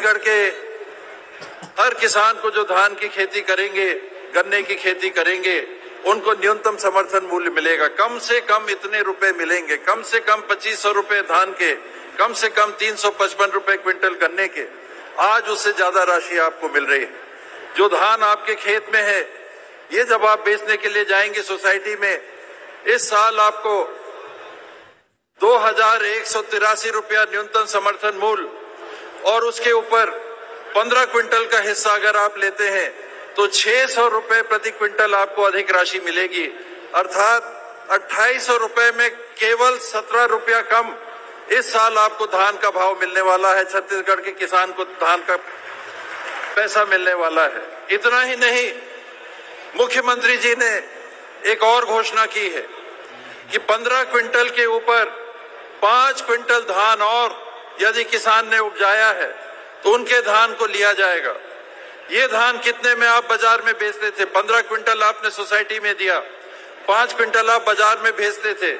छत्तीसगढ़ के हर किसान को जो धान की खेती करेंगे, गन्ने की खेती करेंगे, उनको न्यूनतम समर्थन मूल्य मिलेगा। कम से कम इतने रुपए मिलेंगे। कम से कम पच्चीस सौ रुपए धान के, कम से कम तीन सौ पचपन रुपए क्विंटल गन्ने के। आज उससे ज़्यादा राशि आपको मिल रही है। जो धान आपके खेत में है, ये जब आप बेचने के लिए जाएँगे सोसाइटी में, इस साल आपको दो हज़ार एक सौ तिरासी रुपया न्यूनतम समर्थन मूल्य और उसके ऊपर पंद्रह क्विंटल का हिस्सा अगर आप लेते हैं तो छह सौ रुपए प्रति क्विंटल आपको अधिक राशि मिलेगी। अर्थात अट्ठाईस सौ रुपए में केवल सत्रह रुपया कम इस साल आपको धान का भाव मिलने वाला है। छत्तीसगढ़ के किसान को धान का पैसा मिलने वाला है। इतना ही नहीं, मुख्यमंत्री जी ने एक और घोषणा की है कि पंद्रह क्विंटल के ऊपर पाँच क्विंटल धान और यदि किसान ने उपजाया है तो उनके धान को लिया जाएगा। ये धान कितने में आप बाज़ार में बेचते थे? पंद्रह क्विंटल आपने सोसाइटी में दिया। पाँच क्विंटल आप बाज़ार में भेजते थे।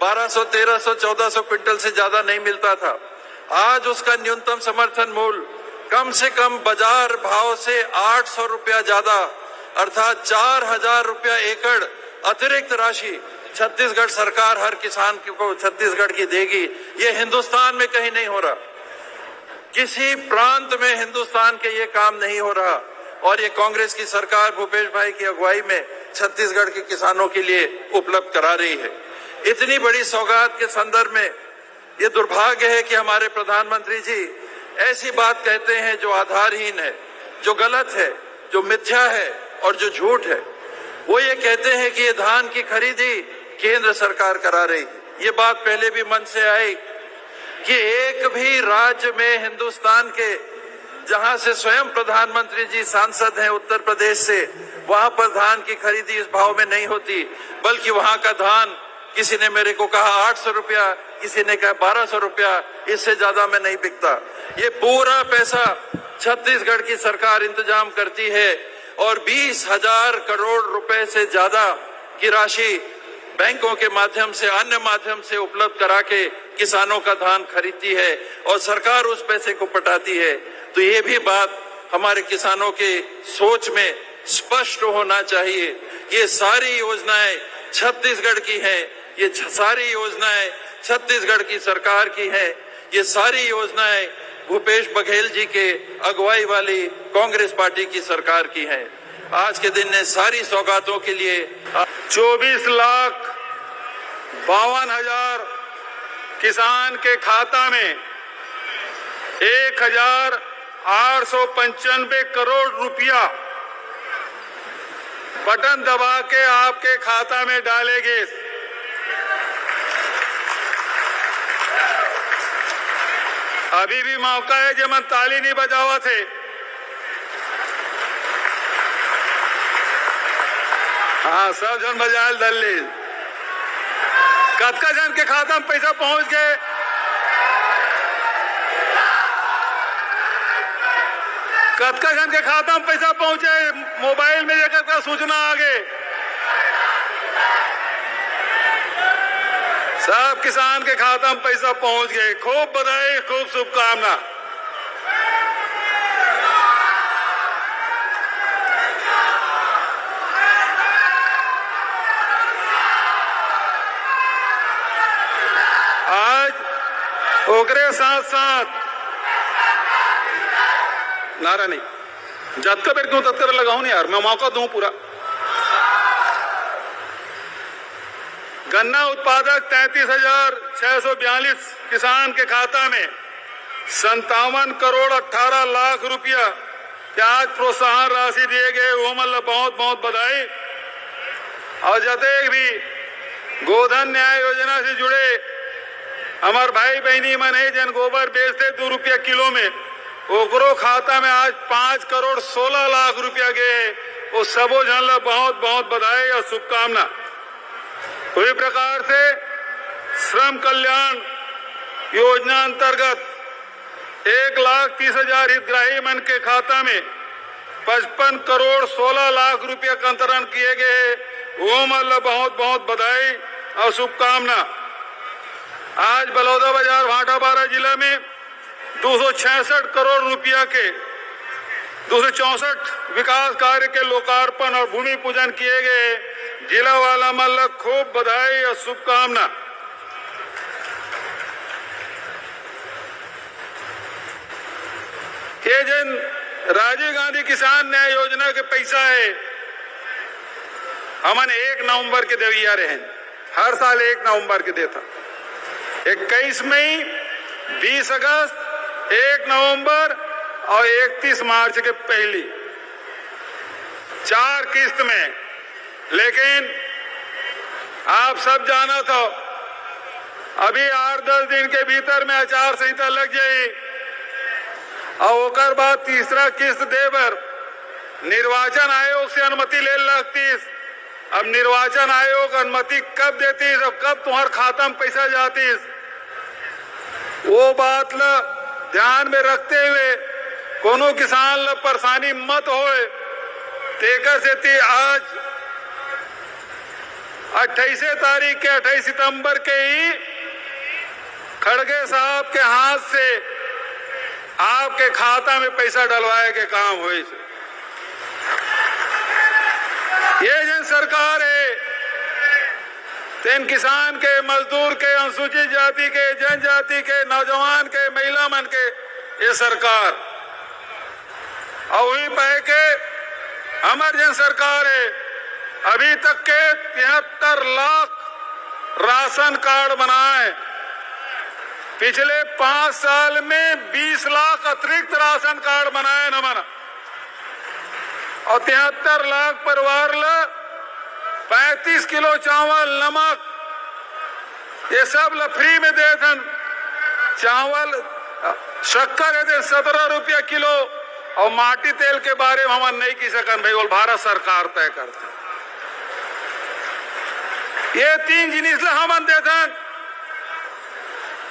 बारह सौ, तेरह सौ, चौदह सौ क्विंटल से ज़्यादा नहीं मिलता था। आज उसका न्यूनतम समर्थन मूल्य कम से कम बाज़ार भाव से आठ सौ रुपया ज़्यादा, अर्थात चार हज़ार रुपया एकड़ अतिरिक्त राशि छत्तीसगढ़ सरकार हर किसान को छत्तीसगढ़ की देगी। ये हिंदुस्तान में कहीं नहीं हो रहा। किसी प्रांत में हिंदुस्तान के ये काम नहीं हो रहा। और ये कांग्रेस की सरकार भूपेश भाई की अगुवाई में छत्तीसगढ़ के किसानों के लिए उपलब्ध करा रही है। इतनी बड़ी सौगात के संदर्भ में ये दुर्भाग्य है कि हमारे प्रधानमंत्री जी ऐसी बात कहते हैं जो आधारहीन है, जो गलत है, जो मिथ्या है और जो झूठ है। वो ये कहते हैं कि ये धान की खरीदी केंद्र सरकार करा रही। है ये बात पहले भी मन से आई कि एक भी राज्य में हिंदुस्तान के, जहाँ से स्वयं प्रधानमंत्री जी सांसद हैं उत्तर प्रदेश से, वहाँ पर धान की खरीदी इस भाव में नहीं होती, बल्कि वहाँ का धान, किसी ने मेरे को कहा आठ सौ रुपया, किसी ने कहा बारह सौ रुपया, इससे ज़्यादा में नहीं बिकता। ये पूरा पैसा छत्तीसगढ़ की सरकार इंतज़ाम करती है और बीस हज़ार करोड़ रुपए से ज़्यादा की राशि बैंकों के माध्यम से, अन्य माध्यम से उपलब्ध करा के किसानों का धान खरीदती है और सरकार उस पैसे को पटाती है। तो ये भी बात हमारे किसानों के सोच में स्पष्ट होना चाहिए। ये सारी योजनाएँ छत्तीसगढ़ की हैं। ये सारी योजनाएँ छत्तीसगढ़ की सरकार की हैं। ये सारी योजनाएँ भूपेश बघेल जी के अगुवाई वाली कांग्रेस पार्टी की सरकार की हैं। आज के दिन ने सारी सौगातों के लिए चौबीस लाख बावन हज़ार किसान के खाता में एक हज़ार आठ सौ पंचानवे करोड़ रुपया बटन दबा के आपके खाता में डालेंगे। अभी भी मौका है, जब मन ताली नहीं बजावा थे हाँ सब जन बजायल दल्ली। कतका जन के खाता में पैसा पहुँच गए? कतका जन के खाता में पैसा पहुँचे? मोबाइल में जाकर का सूचना आ गए सब किसान के खाता में पैसा पहुँच गए। खूब बधाई, खूब शुभकामना आज ओकरे साथ साथ। नारा नहीं। जतका बेर क्यों तत्का बेर लगाऊ नहीं यार? मैं मौका दूँ पूरा। गन्ना उत्पादक तैतीस हज़ार छह सौ बयालीस किसान के खाता में संतावन करोड़ अट्ठारह लाख रुपया प्याज प्रोत्साहन राशि दिए गए। वो मतलब बहुत बहुत बधाई। और जतेक भी गोधन न्याय योजना से जुड़े हमार भाई बहनी मन है, जन गोबर बेचते दो रुपया किलो में। ओकरो खाता में आज पाँच करोड़ सोलह लाख रुपया गए वो सबो जन ला बहुत बहुत बधाई और शुभकामना। उसी प्रकार से श्रम कल्याण योजना अंतर्गत एक लाख तीस हज़ार हितग्राही मन के खाता में पचपन करोड़ सोलह लाख रुपया का अंतरण किए गए वो मतलब बहुत बहुत बधाई और शुभकामना। आज बलौदा बाज़ार भाटापारा जिला में दो सौ छियासठ करोड़ रुपया के दो विकास कार्य के लोकार्पण और भूमि पूजन किए गए जिला वाला मल्ल खूब बधाई और शुभकामना। ये जन राजीव गांधी किसान न्याय योजना के पैसा है। हमन एक नवंबर के देविया रहे। हैं हर साल एक नवंबर के देता। इक्कीस मई, बीस अगस्त, एक नवंबर और इकतीस मार्च के पहली। चार किस्त में। लेकिन आप सब जाना तो अभी आठ दस दिन के भीतर में आचार संहिता लग जाए और ओकर बाद तीसरा किस्त देवर निर्वाचन आयोग से अनुमति ले लगतीस। अब निर्वाचन आयोग अनुमति कब देती और कब तुम्हार खाता में पैसा जाती वो बात ल ध्यान में रखते हुए कोनो किसान ल परेशानी मत होए। तेकर से ती आज अट्ठाईसे तारीख के अट्ठाईस सितंबर के ही खड़गे साहब के हाथ से आपके खाता में पैसा डलवाए के काम हुए ये जन सरकार है तेन किसान के, मजदूर के, अनुसूचित जाति के, जनजाति के, नौजवान के, महिला मन के, ये सरकार। और वही पह के हमार जन सरकार है। अभी तक के तिहत्तर लाख राशन कार्ड बनाए। पिछले पाँच साल में 20 लाख अतिरिक्त राशन कार्ड बनाए न मना और तिहत्तर लाख परिवार ल पैंतीस किलो चावल, नमक, ये सब फ्री में दे थन चावल शक्कर दे सत्रह रुपया किलो। और माटी तेल के बारे में हम नहीं की सकन, भाई, बोल भारत सरकार तय करते ये तीन जिनिस ला हम दे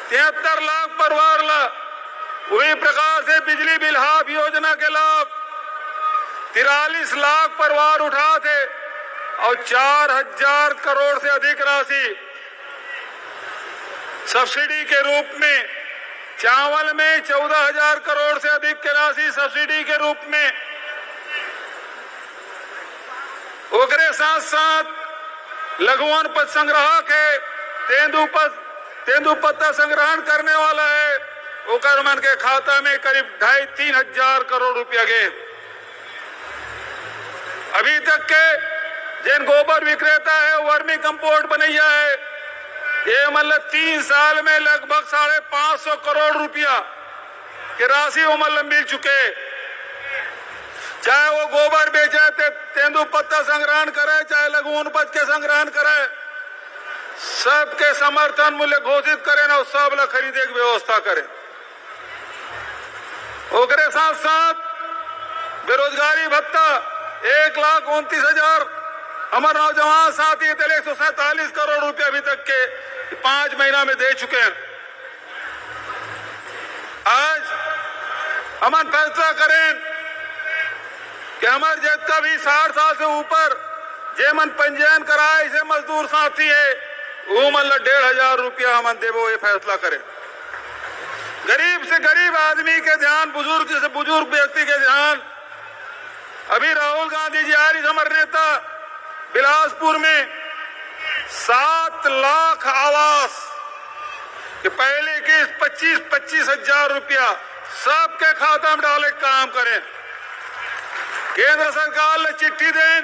तिहत्तर लाख परिवार ला। वही प्रकार से बिजली बिल हाफ़ योजना के लाभ। तिरालीस लाख परिवार उठा थे और चार हज़ार करोड़ से अधिक राशि सब्सिडी के रूप में, चावल में चौदह हज़ार करोड़ से अधिक की राशि सब्सिडी के रूप में। ओकरे साथ साथ लघुवन पद संग्राहक है तेंदुपद तेंदुपत्ता संग्रहण करने वाला है। ओकर मन के खाता में करीब ढाई तीन हज़ार करोड़ रुपया गए अभी तक के जिन गोबर विक्रेता है वर्मी कंपोस्ट बनैया है। ये मतलब तीन साल में लगभग साढ़े पाँच सौ करोड़ रुपया की राशि वो मतलब मिल चुके चाहे वो गोबर बेचे ते, तेंदु पत्ता संग्रहण करे चाहे लघु उपज के संग्रहण करे सबके समर्थन मूल्य घोषित करे ना सब ला खरीदे की व्यवस्था करे। ओकरे साथ साथ बेरोजगारी भत्ता एक लाख उनतीस हज़ार हमारे नौजवान साथी एक सौ सैतालीस करोड़ रुपए अभी तक के पाँच महीना में दे चुके हैं। आज हम फैसला करें कि हमारे जितना भी साठ साल से ऊपर जे मन पंजीयन कराए, इसे मजदूर साथी है वो मतलब डेढ़ हज़ार रुपया हम देवो, ये फैसला करें। गरीब से गरीब आदमी के ध्यान, बुज़ुर्ग से बुज़ुर्ग व्यक्ति के ध्यान। अभी राहुल गांधी जी आ रही हमारे नेता। बिलासपुर में सात लाख आवास। कि पहले के पच्चीस पच्चीस हज़ार रुपया। सबके खाता में डाले काम करें। केंद्र सरकार ने चिट्ठी दें,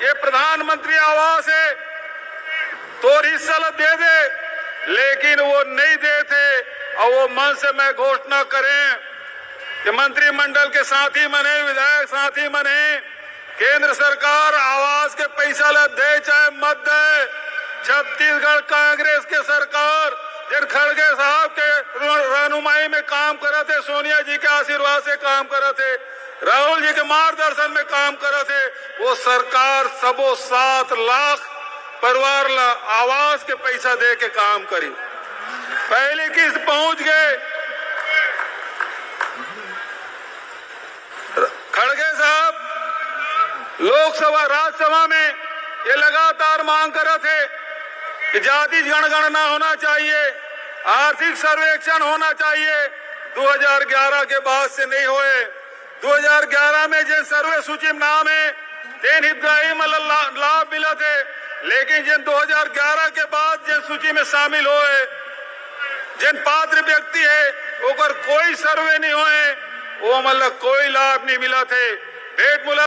ये प्रधानमंत्री आवास है तो हिस्सा दे दे, लेकिन वो नहीं देते, और वो मन से मैं घोषणा करें, कि मंत्रिमंडल के साथी मने, विधायक साथी मने केंद्र सरकार आवास के पैसा ला दे, चाहे मत दे। छत्तीसगढ़ कांग्रेस के सरकार, जिन खड़गे साहब के रहनुमाई में काम करे थे, सोनिया जी के आशीर्वाद से काम करे थे, राहुल जी के मार्गदर्शन में काम करे थे, वो सरकार सबो सात लाख परिवार ला आवास के पैसा दे के काम करी। पहली किस्त पहुँच गए खड़गे लोकसभा, राज्यसभा में ये लगातार मांग कर रहे थे कि जाति जनगणना होना चाहिए, आर्थिक सर्वेक्षण होना चाहिए। 2011 के बाद से नहीं हुए। 2011 में जिन सर्वे सूची नाम है, तीन इब्राहिम लाभ मिला थे। लेकिन जिन 2011 के बाद जिन सूची में शामिल हुए, जिन पात्र व्यक्ति है ओकर कोई सर्वे नहीं हुए। वो मतलब कोई लाभ नहीं मिला थे। भेंट मुला